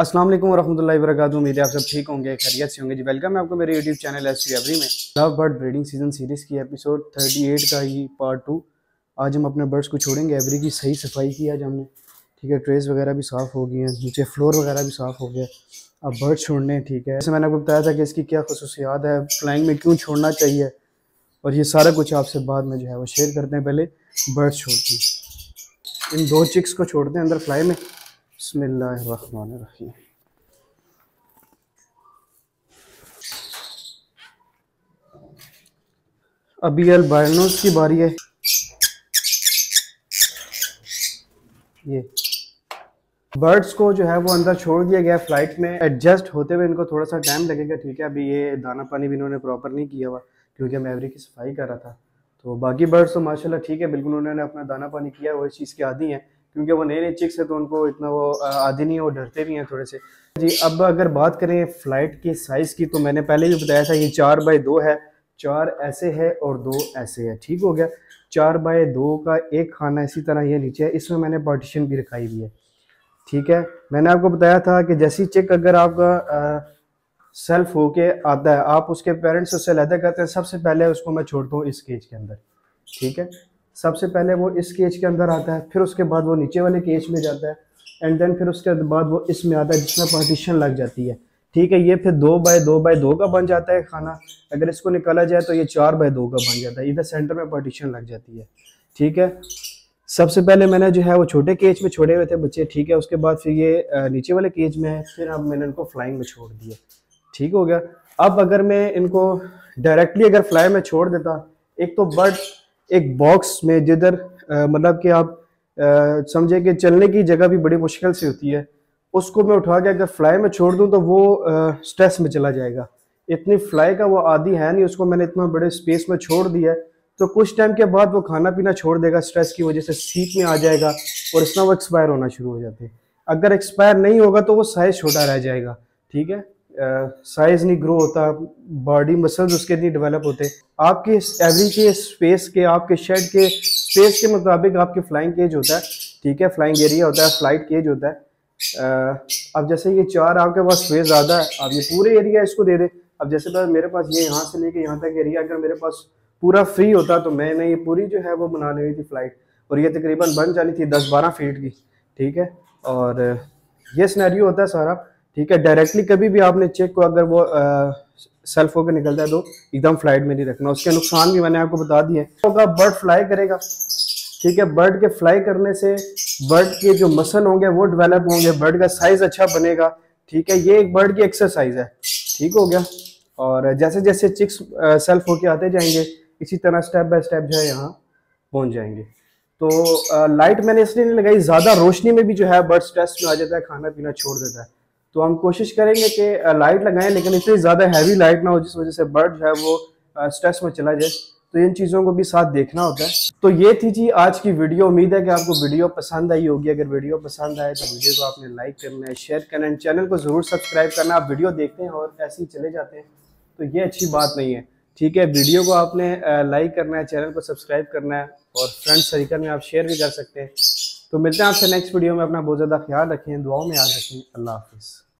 अस्सलाम वालेकुम वरहमतुल्लाहि वबरकातुहू। उम्मीद है आप सब ठीक होंगे, खैरियत से होंगे। जी वेलकम है आपको मेरे यूट्यूब चैनल एस एवरी में। Love bird breeding season series की एपिसोड 38 का ही पार्ट टू आज हम अपने बर्ड्स को छोड़ेंगे एवरी की सही सफ़ाई की आज हमने। ठीक है ट्रेस वगैरह भी साफ़ हो गई हैं, नीचे फ्लोर वगैरह भी साफ़ हो गया। अब बर्ड छोड़ने ठीक है। जैसे मैंने आपको बताया था कि इसकी क्या खसूसियात है फ्लाइंग में क्यों छोड़ना चाहिए? और ये सारा कुछ आपसे बाद में जो है वो शेयर करते हैं पहले बर्ड छोड़ते हैं इन दो चिक्स को छोड़ते हैं अंदर फ्लाई में। बसमीम अभी अल्बाइनोस की बारी है। ये। बर्ड्स को जो है वो अंदर छोड़ दिया गया फ़्लाइट में। एडजस्ट होते हुए इनको थोड़ा सा टाइम लगेगा, ठीक है? अभी ये दाना पानी भी इन्होंने प्रॉपर नहीं किया हुआ। क्योंकि मैं एवरी की सफ़ाई कर रहा था। तो बाकी बर्ड्स तो माशाल्लाह ठीक है, बिल्कुल उन्होंने अपना दाना पानी किया वो इस चीज़ के आदि हैं। क्योंकि वो नए नए चिक्स हैं तो उनको इतना वो आदि नहीं है, वो डरते भी हैं थोड़े से। जी, अब अगर बात करें फ़्लाइट के साइज़ की तो मैंने पहले भी बताया था, ये चार बाई दो है। चार ऐसे है और दो ऐसे है, ठीक हो गया? चार बाय दो का एक खाना इसी तरह ये नीचे है इसमें मैंने पार्टीशन भी रखाई हुई है। ठीक है? मैंने आपको बताया था कि जैसी चेक अगर आपका सेल्फ होके आता है। आप उसके पेरेंट्स उससे लहदा करते हैं। सबसे पहले उसको मैं छोड़ता हूँ इस केज के अंदर। ठीक है? सबसे पहले वो इस केज के अंदर आता है, फिर उसके बाद वो नीचे वाले केज में जाता है एंड देन फिर उसके बाद वो इसमें आता है, जिसमें पार्टीशन लग जाती है। ठीक है? ये फिर दो बाय दो बाय दो का बन जाता है खाना। अगर इसको निकाला जाए तो ये चार बाय दो का बन जाता है। इधर सेंटर में पार्टीशन लग जाती है। ठीक है? सबसे पहले मैंने जो है वो छोटे केज में छोड़े हुए थे बच्चे। ठीक है? उसके बाद फिर ये नीचे वाले केज में है। फिर अब मैंने इनको फ्लाइंग में छोड़ दिया। ठीक हो गया। अब अगर मैं इनको डायरेक्टली अगर फ्लाई में छोड़ देता एक तो बर्ड एक बॉक्स में जिधर मतलब कि आप समझे कि चलने की जगह भी बड़ी मुश्किल से होती है। उसको मैं उठा के अगर फ्लाई में छोड़ दूँ तो वो आ, स्ट्रेस में चला जाएगा। इतनी फ्लाई का वो आदि है नहीं उसको मैंने इतना बड़े स्पेस में छोड़ दिया तो कुछ टाइम के बाद वो खाना पीना छोड़ देगा स्ट्रेस की वजह से सीट में आ जाएगा और इतना वो एक्सपायर होना शुरू हो जाते हैं। अगर एक्सपायर नहीं होगा तो वो साइज़ छोटा रह जाएगा। ठीक है? साइज़ नहीं ग्रो होता बॉडी मसल्स उसके नहीं डेवलप होते। आपके एवरी के स्पेस के, आपके शेड के स्पेस के मुताबिक आपके फ्लाइंग केज होता है, ठीक है? फ्लाइंग एरिया होता है फ़्लाइट केज होता है। अब जैसे ये चार आपके पास स्पेस ज़्यादा है, आप ये पूरे एरिया इसको दे दें। अब जैसे मेरे पास ये यहाँ से लेके यहाँ तक एरिया अगर मेरे पास पूरा फ्री होता तो मैंने ये पूरी जो है वो बना ली थी फ़्लाइट और ये तकरीबन बन जानी थी दस बारह फीट की, ठीक है? और ये स्नैरियो होता है सारा। ठीक है डायरेक्टली कभी भी आपने चेक को अगर वो सेल्फ होकर निकलता है तो एकदम फ़्लाइट में नहीं रखना। उसके नुकसान भी मैंने आपको बता दिए होगा बर्ड फ्लाई करेगा। ठीक है बर्ड के फ्लाई करने से बर्ड के जो मसल होंगे वो डेवलप होंगे बर्ड का साइज़ अच्छा बनेगा। ठीक है ये एक बर्ड की एक्सरसाइज है। ठीक हो गया। और जैसे जैसे चिक्स सेल्फ होके आते जाएँगे इसी तरह स्टेप बाय स्टेप जो है यहाँ पहुँच जाएँगे। तो आ, लाइट मैंने इसलिए नहीं लगाई ज़्यादा रोशनी में भी जो है बर्ड स्ट्रेस में आ जाता है खाना पीना छोड़ देता है। तो हम कोशिश करेंगे कि लाइट लगाएँ, लेकिन इतनी ज़्यादा हैवी लाइट ना हो, जिस वजह से बर्ड जो है वो स्ट्रेस में चला जाए। तो इन चीज़ों को भी साथ देखना होता है। तो ये थी जी आज की वीडियो उम्मीद है कि आपको वीडियो पसंद आई होगी। अगर वीडियो पसंद आए तो वीडियो को आपने लाइक करना है शेयर करना है। चैनल को ज़रूर सब्सक्राइब करना। आप वीडियो देखते हैं और ऐसे ही चले जाते हैं। तो ये अच्छी बात नहीं है। ठीक है वीडियो को आपने लाइक करना है चैनल को सब्सक्राइब करना है और फ्रेंड सर्कल में आप शेयर भी कर सकते हैं। तो मिलते हैं आपसे नेक्स्ट वीडियो में। अपना बहुत ज़्यादा ख्याल रखें, दुआओं में याद रखें। अल्लाह हाफिज़।